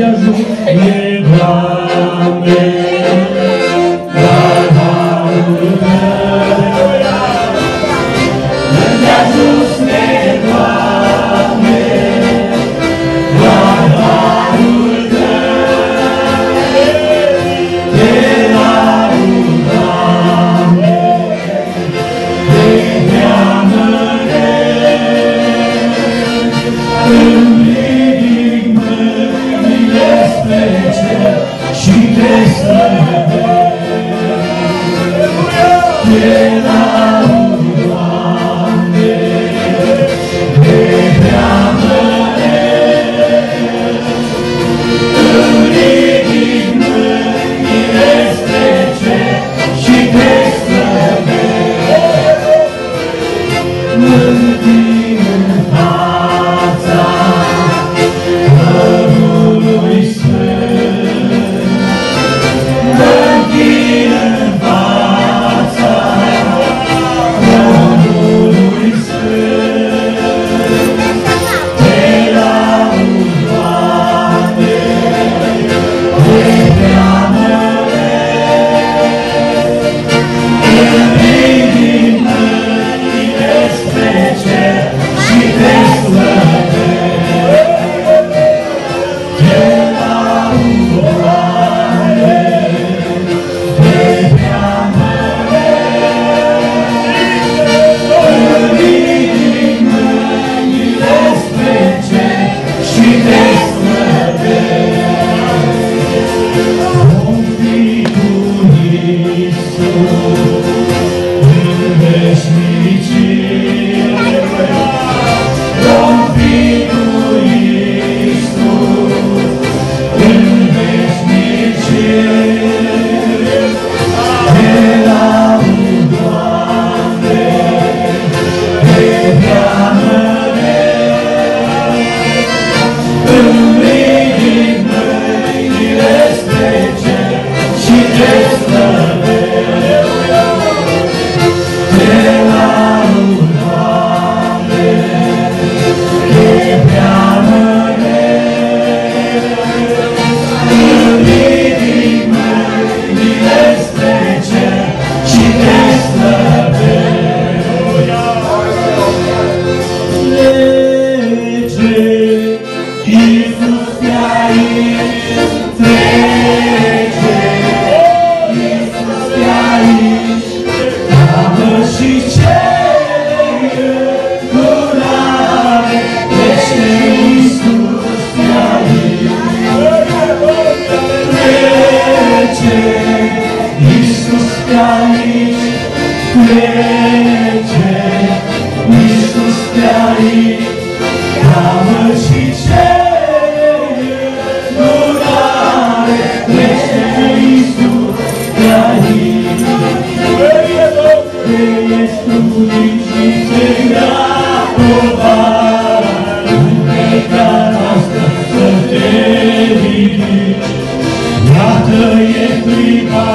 Saint-Yazou, les bras, Yeah. Iată e clipa